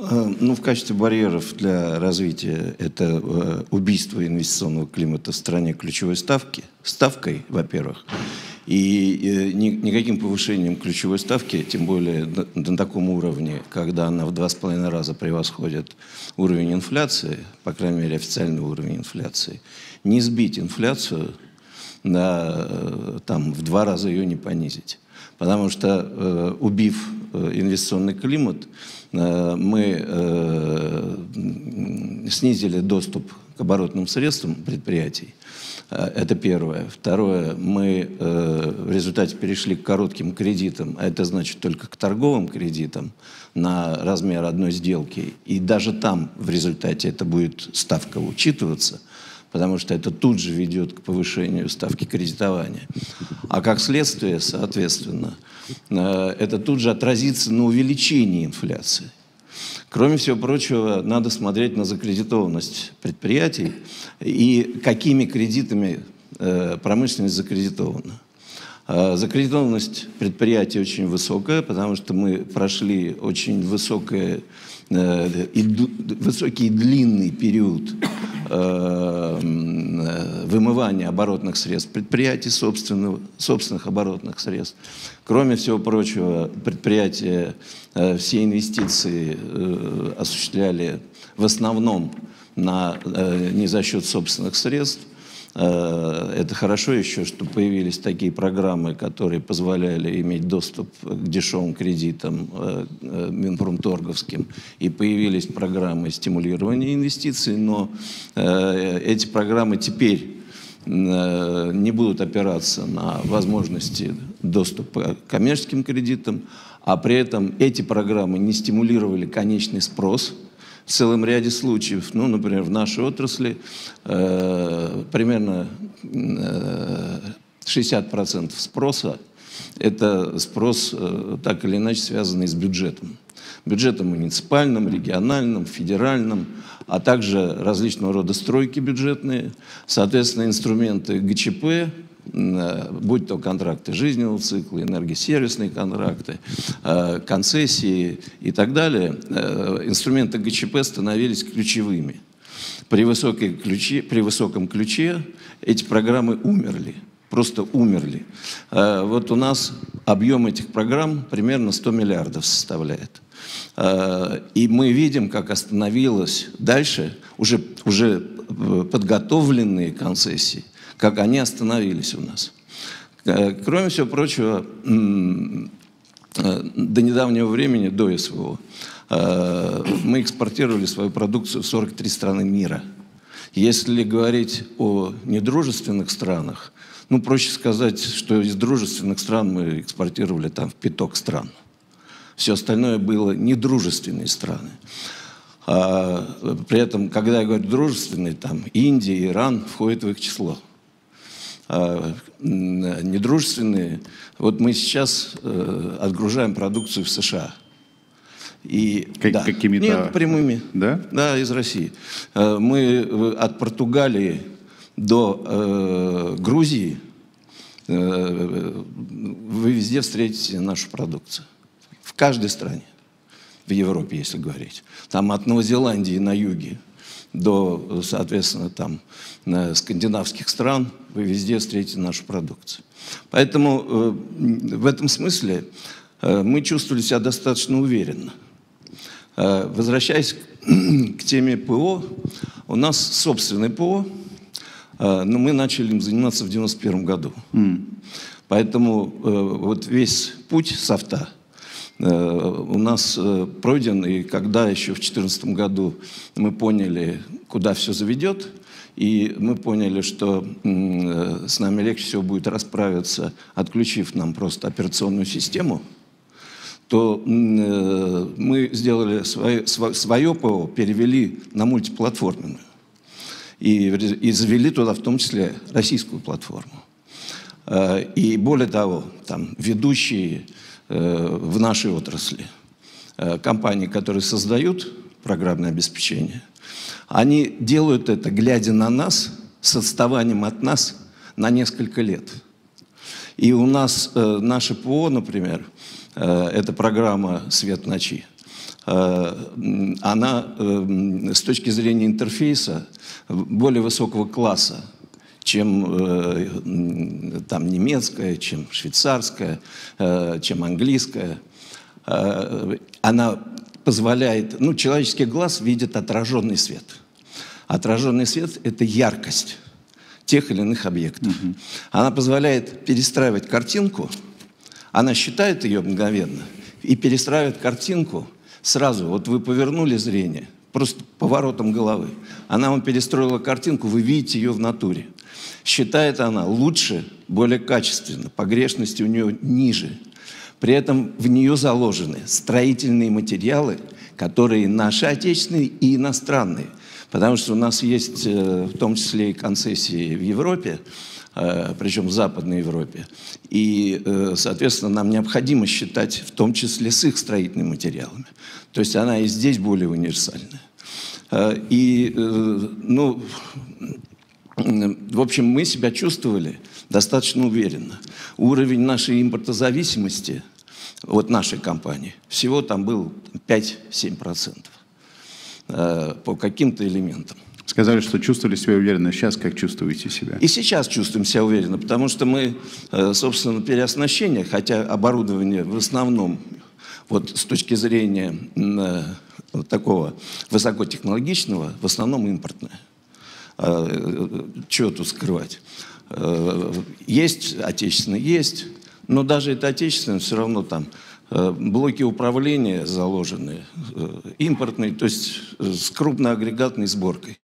Э, ну, в качестве барьеров для развития это э, убийство инвестиционного климата в стране ключевой ставки. Ставкой, во-первых. И э, ни, никаким повышением ключевой ставки, тем более на таком уровне, когда она в два с половиной раза превосходит уровень инфляции, по крайней мере официальный уровень инфляции, не сбить инфляцию, на, там, в два раза ее не понизить. Потому что, убив инвестиционный климат, Э, мы э, снизили доступ к оборотным средствам предприятий. Э, это первое. Второе, мы в результате перешли к коротким кредитам, а это значит только к торговым кредитам на размер одной сделки. И даже там в результате это будет ставка учитываться, потому что это тут же ведет к повышению ставки кредитования. А как следствие, соответственно, Э, это тут же отразится на увеличении инфляции. Кроме всего прочего, надо смотреть на закредитованность предприятий и какими кредитами э, промышленность закредитована. Э, закредитованность предприятий очень высокая, потому что мы прошли очень высокое, высокий и длинный период вымывания оборотных средств предприятий, собственных, собственных оборотных средств. Кроме всего прочего, предприятия э, все инвестиции э, осуществляли в основном на, э, не за счет собственных средств. Это хорошо еще, что появились такие программы, которые позволяли иметь доступ к дешевым кредитам Минпромторговским. И появились программы стимулирования инвестиций, но эти программы теперь не будут опираться на возможности доступа к коммерческим кредитам, а при этом эти программы не стимулировали конечный спрос в целом ряде случаев. Ну, например, в нашей отрасли э, примерно э, 60% спроса – это спрос э, так или иначе связанный с бюджетом. Бюджетом муниципальным, региональным, федеральным, а также различного рода стройки бюджетные, соответственно, инструменты ГЧП, будь то контракты жизненного цикла, энергосервисные контракты, э, концессии и так далее, э, инструменты ГЧП становились ключевыми. При, высокой ключе, при высоком ключе эти программы умерли, просто умерли. Вот у нас объем этих программ примерно 100 миллиардов составляет. И мы видим, как остановилось дальше уже, уже подготовленные концессии – как они остановились у нас. Э, кроме всего прочего, э, до недавнего времени, до СВО, э, мы экспортировали свою продукцию в 43 страны мира. Если говорить о недружественных странах, ну, проще сказать, что из дружественных стран мы экспортировали там в пяток стран. Все остальное было недружественные страны. А, при этом, когда я говорю дружественные, там Индия, Иран входят в их число. А, недружественные. Вот мы сейчас э, отгружаем продукцию в США. И, как, да. Какими-то... Нет, прямыми. Да? Да, из России. Э, мы э, от Португалии до э, Грузии э, вы везде встретите нашу продукцию. В каждой стране. В Европе, если говорить. Там от Новозеландии на юге до, соответственно, там, скандинавских стран, вы везде встретите нашу продукцию. Поэтому э, в этом смысле э, мы чувствовали себя достаточно уверенно. Э, возвращаясь к теме ПО, у нас собственный ПО, но мы начали им заниматься в 1991 году. Mm. Поэтому вот весь путь софта у нас пройден, и когда еще в 2014 году мы поняли, куда все заведет, и мы поняли, что с нами легче всего будет расправиться, отключив нам просто операционную систему, то э, мы сделали свое, свое ПО, перевели на мультиплатформенную. И, и завели туда в том числе российскую платформу. Э, и более того, там ведущие э, в нашей отрасли компании, которые создают программное обеспечение – они делают это, глядя на нас, с отставанием от нас на несколько лет. И у нас э, наше ПО, например, э, это программа «Свет ночи», она с точки зрения интерфейса более высокого класса, чем там немецкая, чем швейцарская, чем английская. Она позволяет, ну, человеческий глаз видит отраженный свет. Отраженный свет – это яркость тех или иных объектов. Угу. Она позволяет перестраивать картинку, она считает ее мгновенно и перестраивает картинку сразу. Вот вы повернули зрение, просто поворотом головы. Она вам перестроила картинку, вы видите ее в натуре. Считает она лучше, более качественно, погрешности у нее ниже. При этом в нее заложены строительные материалы, которые наши отечественные и иностранные. Потому что у нас есть э, в том числе и концессии в Европе, э, причем в Западной Европе. И, э, соответственно, нам необходимо считать в том числе с их строительными материалами. То есть она и здесь более универсальная. И, ну, в общем, мы себя чувствовали достаточно уверенно. Уровень нашей импортозависимости, вот нашей компании, всего там был 5-7% э, по каким-то элементам. Сказали, что чувствовали себя уверенно. Сейчас как чувствуете себя? И сейчас чувствуем себя уверенно, потому что мы, э, собственно, переоснащение, хотя оборудование в основном, вот с точки зрения э, вот такого высокотехнологичного, в основном импортное. Чего тут скрывать? Э, есть отечественные, есть, но даже это отечественное все равно там э, блоки управления заложены, э, импортные, то есть с крупноагрегатной сборкой.